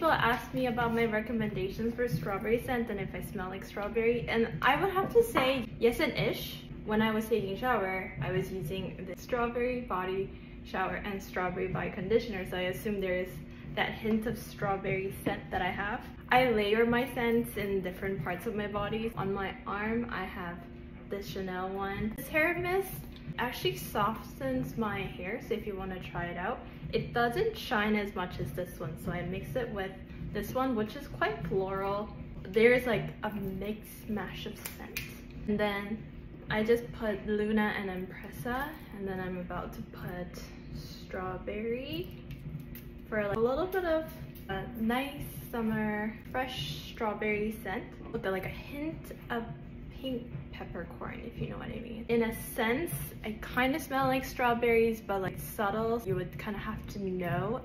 people ask me about my recommendations for strawberry scent and if I smell like strawberry and I would have to say yes and ish. When I was taking a shower, I was using the strawberry body shower and strawberry body conditioner so I assume there is that hint of strawberry scent that I have. I layer my scents in different parts of my body. On my arm, I have this Chanel one. This hair mist actually softens my hair, so if you want to try it out. It doesn't shine as much as this one, so I mix it with this one, which is quite floral. There's like a mixed mash of scents. And then I just put Luna and Impressa, and then I'm about to put strawberry for like a little bit of a nice summer fresh strawberry scent with like a hint of pink peppercorn, if you know what I mean. In a sense, I kind of smell like strawberries, but like subtle. You would kind of have to know